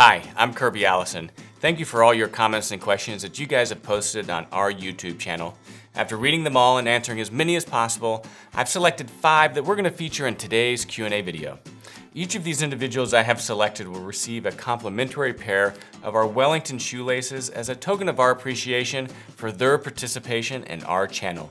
Hi, I'm Kirby Allison. Thank you for all your comments and questions that you guys have posted on our YouTube channel. After reading them all and answering as many as possible, I've selected five that we're going to feature in today's Q&A video. Each of these individuals I have selected will receive a complimentary pair of our Wellington shoelaces as a token of our appreciation for their participation in our channel.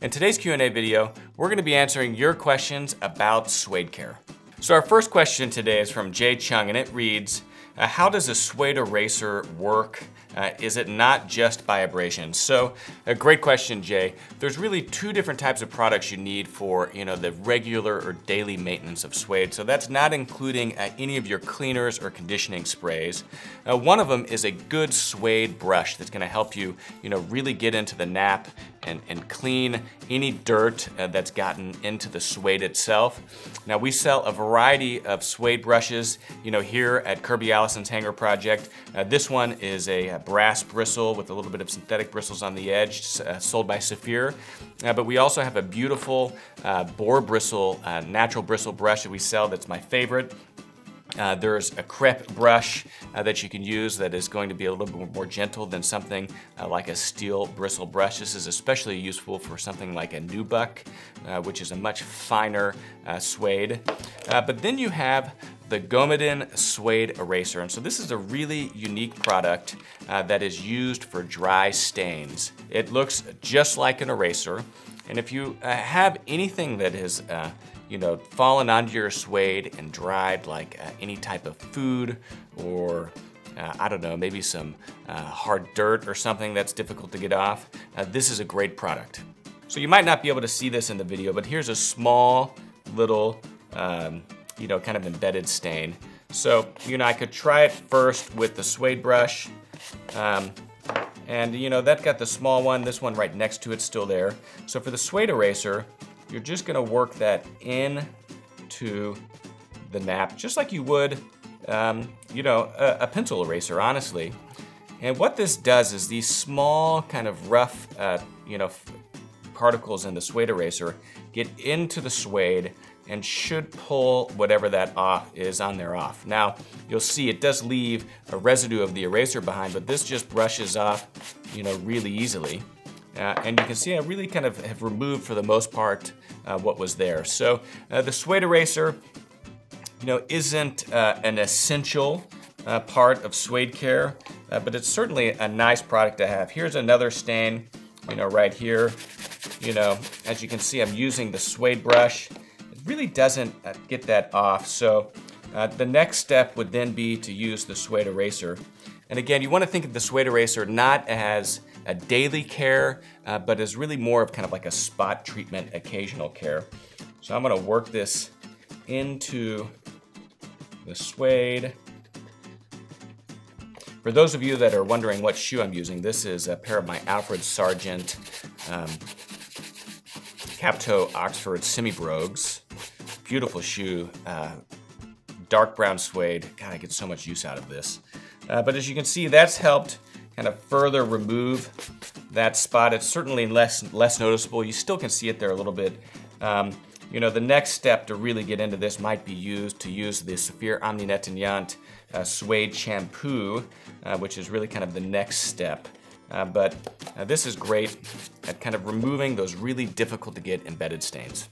In today's Q&A video, we're going to be answering your questions about suede care. So our first question today is from Jay Chung and it reads, uh, how does a suede eraser work? Uh, is it not just by abrasion? So a great question, Jay. There's really two different types of products you need for you know the regular or daily maintenance of suede. So that's not including uh, any of your cleaners or conditioning sprays. Uh, one of them is a good suede brush that's gonna help you you know really get into the nap and, and clean any dirt uh, that's gotten into the suede itself. Now we sell a variety of suede brushes, you know, here at Kirby Allison's Hanger Project. Uh, this one is a, a, brass bristle with a little bit of synthetic bristles on the edge, uh, sold by Saphir. Uh, but we also have a beautiful uh, boar bristle, uh, natural bristle brush that we sell that's my favorite. Uh, there's a crepe brush uh, that you can use that is going to be a little bit more gentle than something uh, like a steel bristle brush. This is especially useful for something like a nubuck, uh, which is a much finer suede. But then you have the Gommadin Suede Eraser. And so this is a really unique product that is used for dry stains. It looks just like an eraser. And if you have anything that that is you know, fallen onto your suede and dried like uh, any type of food or uh, I don't know, maybe some uh, hard dirt or something that's difficult to get off, uh, this is a great product. So you might not be able to see this in the video, but here's a small little, um, you know, kind of embedded stain. So, you know, I could try it first with the suede brush. Um, and you know, that got the small one, this one right next to it's still there. So for the suede eraser, you're just gonna work that in to the nap, just like you would, um, you know, a, a, pencil eraser, honestly. And what this does is these small kind of rough, uh, you know, particles in the suede eraser get into the suede and should pull whatever that off is on there off. Now, you'll see it does leave a residue of the eraser behind, but this just brushes off, you know, really easily. Uh, and you can see I really kind of have removed for the most part uh, what was there. So uh, the suede eraser, you know, isn't uh, an essential uh, part of suede care, uh, but it's certainly a nice product to have. Here's another stain, you know, right here. You know, as you can see, I'm using the suede brush. Really doesn't get that off. So the next step would then be to use the suede eraser. And again, you want to think of the suede eraser not as a daily care, uh, but as really more of kind of like a spot treatment, occasional care. So I'm gonna work this into the suede. For those of you that are wondering what shoe I'm using, this is a pair of my Alfred Sargent um, Cap-Toe Oxford Semi-Brogues. Beautiful shoe, uh, dark brown suede. God, I get so much use out of this. Uh, but as you can see, that's helped kind of further remove that spot. It's certainly less, less noticeable. You still can see it there a little bit. Um, you know, the next step to really get into this might be used to use the Saphir Omni Nettoyant uh, Suede Shampoo, uh, which is really kind of the next step. Uh, but uh, this is great at kind of removing those really difficult to get embedded stains.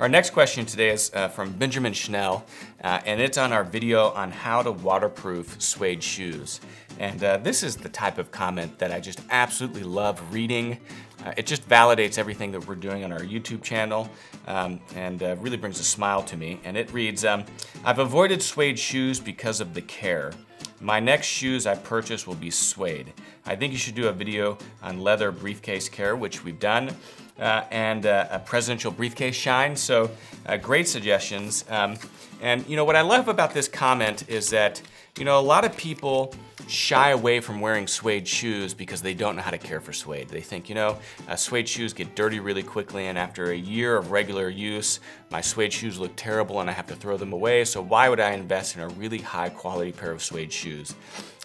Our next question today is uh, from Benjamin Schnell, uh, and it's on our video on how to waterproof suede shoes. And uh, this is the type of comment that I just absolutely love reading. Uh, it just validates everything that we're doing on our YouTube channel um, and uh, really brings a smile to me. And it reads, um, I've avoided suede shoes because of the care. My next shoes I purchase will be suede. I think you should do a video on leather briefcase care, which we've done, and uh, a presidential briefcase shine. So uh, great suggestions. Um, and you know what I love about this comment is that you know a lot of people shy away from wearing suede shoes because they don't know how to care for suede. They think, you know, uh, suede shoes get dirty really quickly and after a year of regular use, my suede shoes look terrible and I have to throw them away, so why would I invest in a really high quality pair of suede shoes?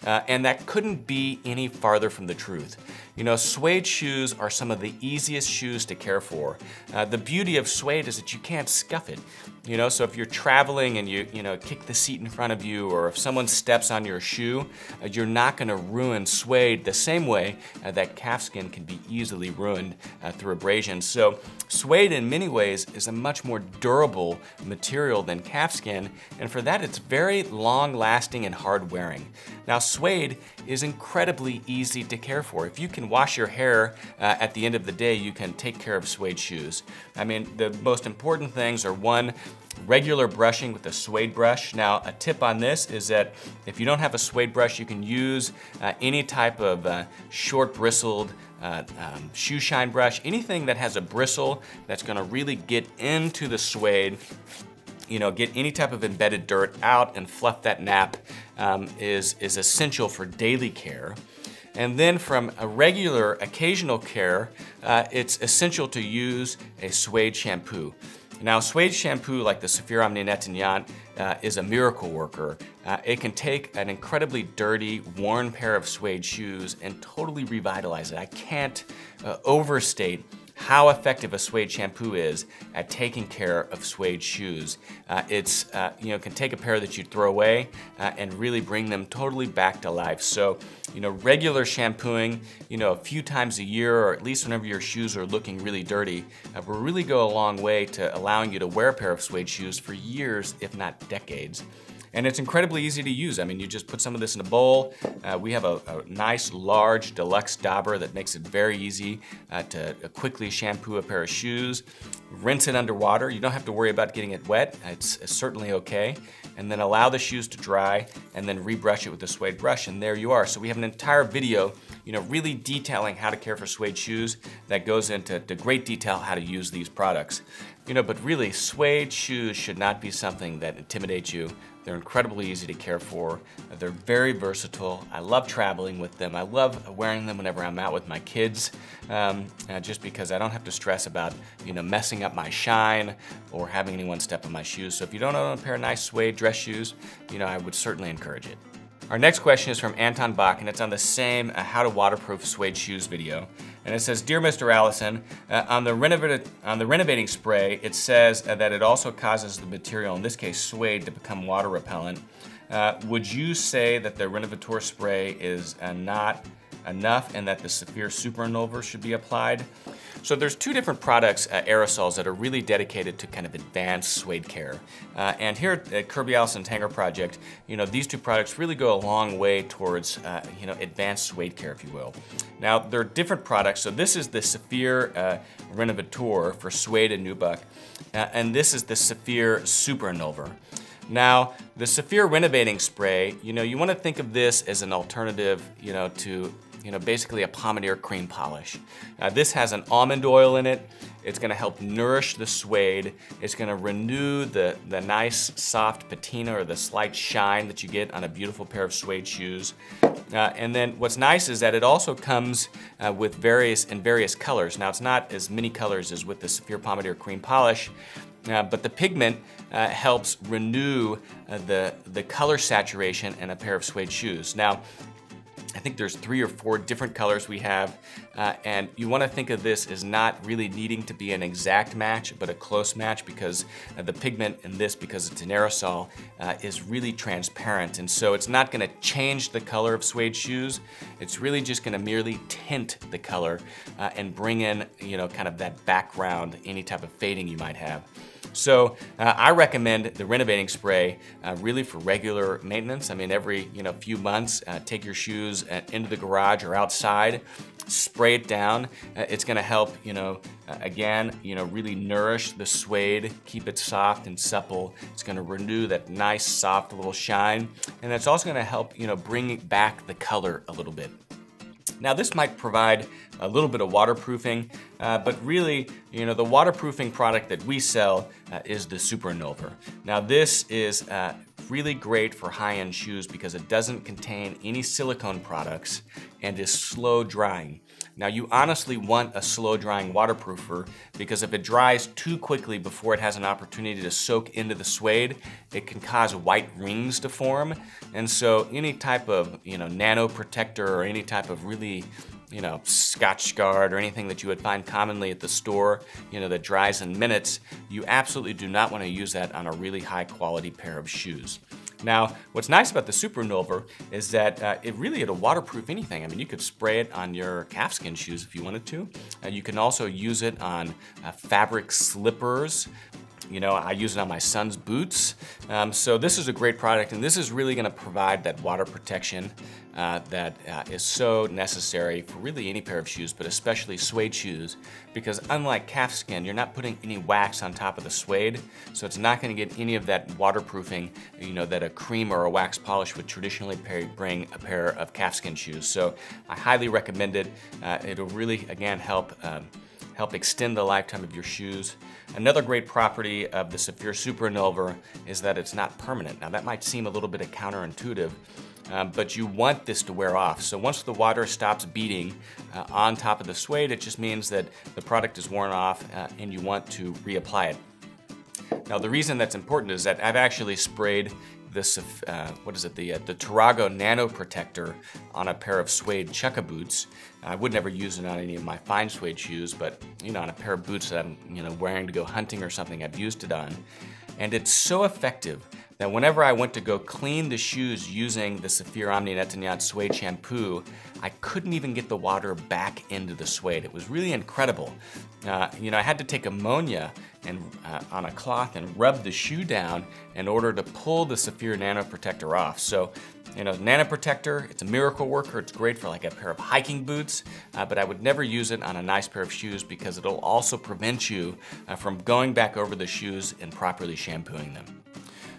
Uh, and that couldn't be any farther from the truth. You know, suede shoes are some of the easiest shoes to care for. Uh, the beauty of suede is that you can't scuff it. You know, so if you're traveling and you, you know, kick the seat in front of you or if someone steps on your shoe, uh, you're not gonna ruin suede the same way uh, that calfskin can be easily ruined uh, through abrasion. So suede in many ways is a much more durable material than calfskin and for that it's very long lasting and hard wearing. Now suede is incredibly easy to care for. If you can wash your hair uh, at the end of the day, you can take care of suede shoes. I mean, the most important things are one, regular brushing with a suede brush. Now, a tip on this is that if you don't have a suede brush, you can use uh, any type of uh, short bristled uh, um, shoe shine brush, anything that has a bristle that's gonna really get into the suede you know, get any type of embedded dirt out and fluff that nap um, is, is essential for daily care. And then from a regular, occasional care, uh, it's essential to use a suede shampoo. Now, suede shampoo like the Saphir Omni Nettoyant uh, is a miracle worker. Uh, it can take an incredibly dirty, worn pair of suede shoes and totally revitalize it. I can't uh, overstate how effective a suede shampoo is at taking care of suede shoes. Uh, it's, uh, you know, can take a pair that you throw away uh, and really bring them totally back to life. So, you know, regular shampooing, you know, a few times a year or at least whenever your shoes are looking really dirty, uh, will really go a long way to allowing you to wear a pair of suede shoes for years, if not decades. And it's incredibly easy to use. I mean, you just put some of this in a bowl. Uh, we have a, a, nice, large, deluxe dauber that makes it very easy uh, to quickly shampoo a pair of shoes. Rinse it underwater. You don't have to worry about getting it wet. It's, it's certainly okay. And then allow the shoes to dry and then rebrush it with a suede brush and there you are. So we have an entire video, you know, really detailing how to care for suede shoes that goes into great detail how to use these products. You know, but really, suede shoes should not be something that intimidates you. They're incredibly easy to care for. They're very versatile. I love traveling with them. I love wearing them whenever I'm out with my kids, um, uh, just because I don't have to stress about you know messing up my shine or having anyone step on my shoes. So if you don't own a pair of nice suede dress shoes, you know I would certainly encourage it. Our next question is from Anton Bach, and it's on the same uh, how to waterproof suede shoes video. And it says, Dear Mr. Allison, uh, on, the on the renovating spray, it says uh, that it also causes the material, in this case suede, to become water repellent. Uh, would you say that the Renovateur spray is uh, not enough and that the Saphir Super Invulner should be applied? So there's two different products, uh, aerosols, that are really dedicated to kind of advanced suede care. Uh, and here at Kirby Allison Hanger Project, you know, these two products really go a long way towards, uh, you know, advanced suede care, if you will. Now, they're different products. So this is the Saphir uh, Renovateur for suede and nubuck, uh, and this is the Saphir Super Invulner. Now, the Saphir Renovating Spray, you know, you want to think of this as an alternative, you know, to you know, basically a Pommadier cream polish. Uh, this has an almond oil in it. It's gonna help nourish the suede. It's gonna renew the, the nice soft patina or the slight shine that you get on a beautiful pair of suede shoes. Uh, and then what's nice is that it also comes uh, with various in various colors. Now it's not as many colors as with the Saphir Pommadier Cream Polish, uh, but the pigment uh, helps renew uh, the, the color saturation in a pair of suede shoes. Now, I think there's three or four different colors we have, uh, and you want to think of this as not really needing to be an exact match, but a close match because uh, the pigment in this, because it's an aerosol, uh, is really transparent, and so it's not going to change the color of suede shoes. It's really just going to merely tint the color uh, and bring in, you know, kind of that background, any type of fading you might have. So uh, I recommend the renovating spray uh, really for regular maintenance. I mean, every you know few months, uh, take your shoes uh, into the garage or outside, spray it down. Uh, it's gonna help, you know, uh, again, you know, really nourish the suede, keep it soft and supple. It's gonna renew that nice, soft little shine. And it's also gonna help, you know, bring back the color a little bit. Now this might provide a little bit of waterproofing, uh, but really, you know, the waterproofing product that we sell uh, is the Super Invulner. Now this is uh, really great for high-end shoes because it doesn't contain any silicone products and is slow drying. Now you honestly want a slow drying waterproofer because if it dries too quickly before it has an opportunity to soak into the suede, it can cause white rings to form. And so any type of, you know, nano protector or any type of really you know, Scotchgard or anything that you would find commonly at the store, you know, that dries in minutes, you absolutely do not want to use that on a really high quality pair of shoes. Now, what's nice about the Super Invulner is that uh, it really it'll waterproof anything. I mean, you could spray it on your calfskin shoes if you wanted to. Uh, you can also use it on uh, fabric slippers. You know, I use it on my son's boots. Um, so this is a great product and this is really gonna provide that water protection uh, that uh, is so necessary for really any pair of shoes, but especially suede shoes, because unlike calfskin, you're not putting any wax on top of the suede, so it's not gonna get any of that waterproofing, you know, that a cream or a wax polish would traditionally bring a pair of calfskin shoes. So I highly recommend it. Uh, it'll really, again, help um, help extend the lifetime of your shoes. Another great property of the Saphir Super Invulner is that it's not permanent. Now that might seem a little bit counterintuitive, um, but you want this to wear off. So once the water stops beating uh, on top of the suede, it just means that the product is worn off uh, and you want to reapply it. Now the reason that's important is that I've actually sprayed this, uh, what is it, the, uh, the Tarrago Nano Protector on a pair of suede chukka boots. I would never use it on any of my fine suede shoes, but you know, on a pair of boots that I'm you know, wearing to go hunting or something, I've used it on. And it's so effective that whenever I went to go clean the shoes using the Saphir Omni Nettoyant suede shampoo, I couldn't even get the water back into the suede. It was really incredible. Uh, you know, I had to take ammonia and uh, on a cloth and rub the shoe down in order to pull the Saphir Nano Protector off. So, you know, Nano Protector, it's a miracle worker. It's great for like a pair of hiking boots, uh, but I would never use it on a nice pair of shoes because it'll also prevent you uh, from going back over the shoes and properly shampooing them.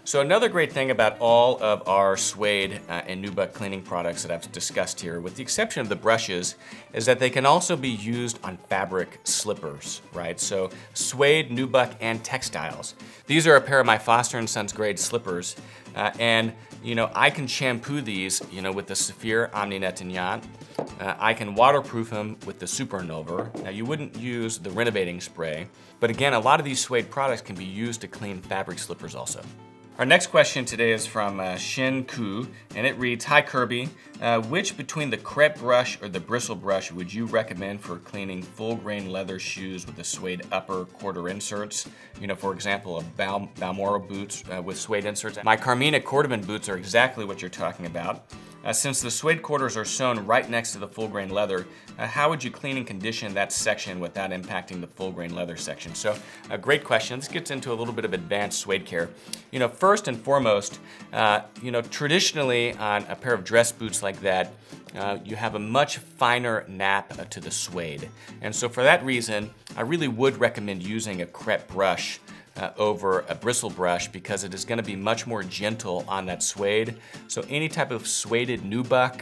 So another great thing about all of our suede uh, and nubuck cleaning products that I've discussed here, with the exception of the brushes, is that they can also be used on fabric slippers, right? So suede, nubuck, and textiles. These are a pair of my Foster & Sons grade slippers, uh, and you know, I can shampoo these, you know, with the Saphir Omni Nettoyant. Uh, I can waterproof them with the Super Invulner. Now you wouldn't use the renovating spray, but again, a lot of these suede products can be used to clean fabric slippers also. Our next question today is from uh, Shin Ku, and it reads, Hi Kirby, uh, which between the crepe brush or the bristle brush would you recommend for cleaning full grain leather shoes with the suede upper quarter inserts? You know, for example, a Bal Balmoral boots uh, with suede inserts. My Carmina Cordovan boots are exactly what you're talking about. Uh, since the suede quarters are sewn right next to the full grain leather, uh, how would you clean and condition that section without impacting the full grain leather section? So a great question. This gets into a little bit of advanced suede care. You know, first and foremost, uh, you know, traditionally on a pair of dress boots like that, uh, you have a much finer nap uh, to the suede. And so for that reason, I really would recommend using a crepe brush uh, over a bristle brush because it is gonna be much more gentle on that suede. So any type of sueded nubuck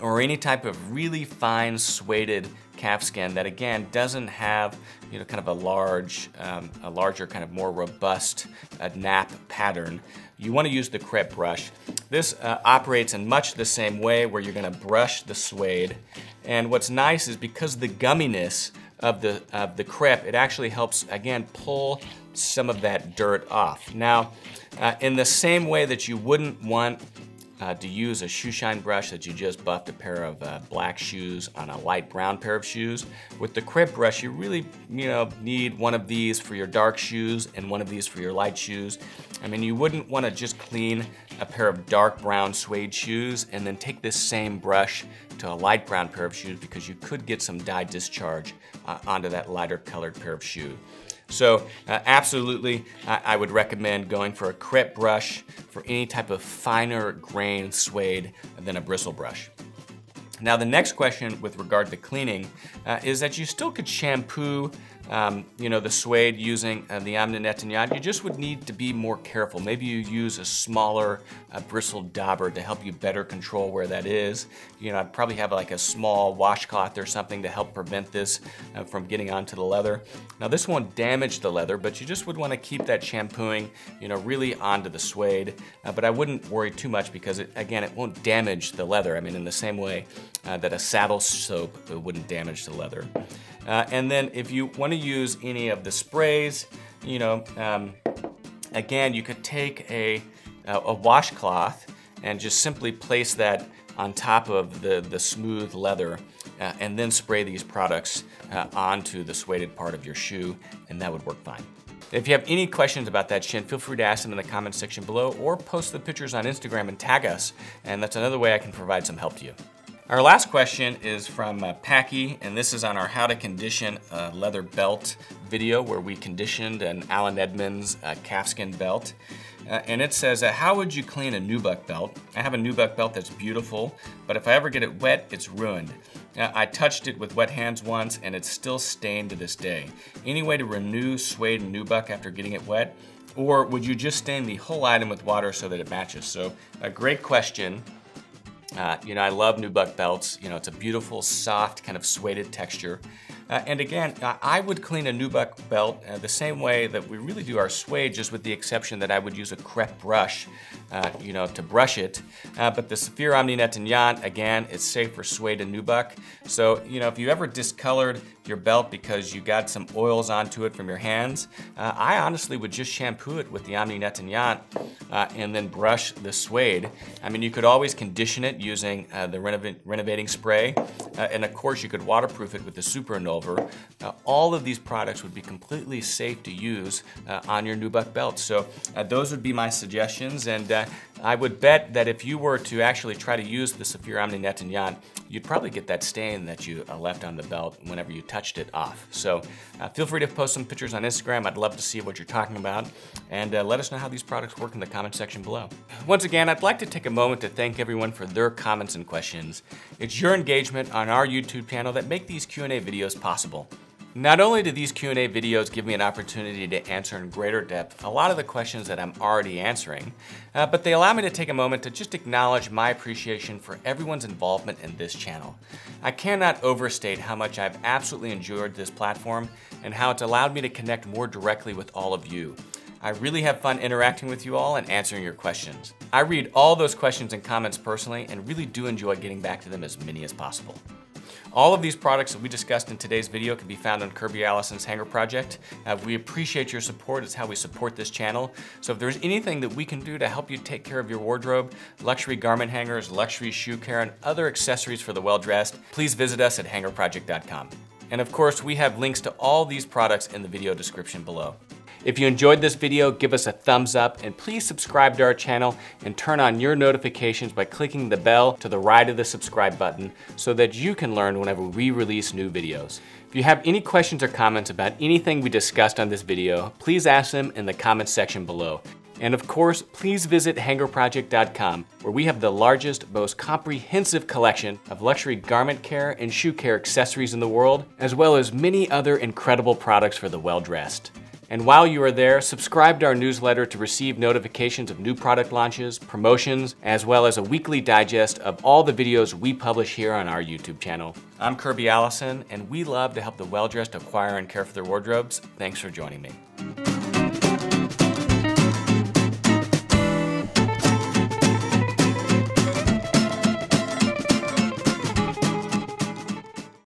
or any type of really fine sueded calfskin that again doesn't have you know kind of a large, um, a larger kind of more robust uh, nap pattern. You want to use the crepe brush. This uh, operates in much the same way where you're going to brush the suede. And what's nice is because the gumminess of the, of the crepe, it actually helps, again, pull some of that dirt off. Now, uh, in the same way that you wouldn't want uh, to use a shoe shine brush that you just buffed a pair of uh, black shoes on a light brown pair of shoes. With the crepe brush, you really you know need one of these for your dark shoes and one of these for your light shoes. I mean, you wouldn't want to just clean a pair of dark brown suede shoes and then take this same brush to a light brown pair of shoes because you could get some dye discharge uh, onto that lighter colored pair of shoe. So uh, absolutely, I, I, would recommend going for a crepe brush for any type of finer grain suede than a bristle brush. Now the next question with regard to cleaning uh, is that you still could shampoo um, you know, the suede using uh, the Nettoyant, you just would need to be more careful. Maybe you use a smaller uh, bristled dauber to help you better control where that is. You know, I'd probably have like a small washcloth or something to help prevent this uh, from getting onto the leather. Now this won't damage the leather, but you just would want to keep that shampooing, you know, really onto the suede. Uh, but I wouldn't worry too much because, it, again, it won't damage the leather. I mean, in the same way uh, that a saddle soap wouldn't damage the leather. Uh, and then if you want to use any of the sprays, you know, um, again, you could take a, a washcloth and just simply place that on top of the, the smooth leather uh, and then spray these products uh, onto the suede part of your shoe and that would work fine. If you have any questions about that shin, feel free to ask them in the comments section below or post the pictures on Instagram and tag us, and that's another way I can provide some help to you. Our last question is from uh, Packy, and this is on our how to condition a leather belt video where we conditioned an Allen Edmonds uh, calfskin belt. Uh, and it says, uh, how would you clean a nubuck belt? I have a nubuck belt that's beautiful, but if I ever get it wet, it's ruined. Uh, I touched it with wet hands once and it's still stained to this day. Any way to renew suede and nubuck after getting it wet? Or would you just stain the whole item with water so that it matches? So a great question. Uh, you know, I love nubuck belts. You know, it's a beautiful, soft, kind of suede texture. Uh, and again, I would clean a nubuck belt uh, the same way that we really do our suede, just with the exception that I would use a crepe brush, uh, you know, to brush it. Uh, but the Saphir Omni Net again, it's safe for suede and nubuck. So, you know, if you ever discolored your belt because you got some oils onto it from your hands, uh, I honestly would just shampoo it with the Omni Net uh, and then brush the suede. I mean, you could always condition it using the renov renovating spray. and of course, you could waterproof it with the Super Invulner uh, all of these products would be completely safe to use uh, on your nubuck belt. So uh, those would be my suggestions. And uh, I would bet that if you were to actually try to use the Saphir Omni Net you'd probably get that stain that you left on the belt whenever you touched it off. So feel free to post some pictures on Instagram. I'd love to see what you're talking about. And let us know how these products work in the comment section below. Once again, I'd like to take a moment to thank everyone for their comments and questions. It's your engagement on our YouTube channel that make these Q&A videos possible. Not only do these Q&A videos give me an opportunity to answer in greater depth a lot of the questions that I'm already answering, uh, but they allow me to take a moment to just acknowledge my appreciation for everyone's involvement in this channel. I cannot overstate how much I've absolutely enjoyed this platform and how it's allowed me to connect more directly with all of you. I really have fun interacting with you all and answering your questions. I read all those questions and comments personally and really do enjoy getting back to them as many as possible. All of these products that we discussed in today's video can be found on Kirby Allison's Hanger Project. Uh, we appreciate your support. It's how we support this channel. So if there's anything that we can do to help you take care of your wardrobe, luxury garment hangers, luxury shoe care, and other accessories for the well-dressed, please visit us at hangerproject.com. And of course, we have links to all these products in the video description below. If you enjoyed this video, give us a thumbs up and please subscribe to our channel and turn on your notifications by clicking the bell to the right of the subscribe button so that you can learn whenever we release new videos. If you have any questions or comments about anything we discussed on this video, please ask them in the comments section below. And of course, please visit hangerproject.com where we have the largest, most comprehensive collection of luxury garment care and shoe care accessories in the world, as well as many other incredible products for the well-dressed. And while you are there, subscribe to our newsletter to receive notifications of new product launches, promotions, as well as a weekly digest of all the videos we publish here on our YouTube channel. I'm Kirby Allison, and we love to help the well-dressed acquire and care for their wardrobes. Thanks for joining me.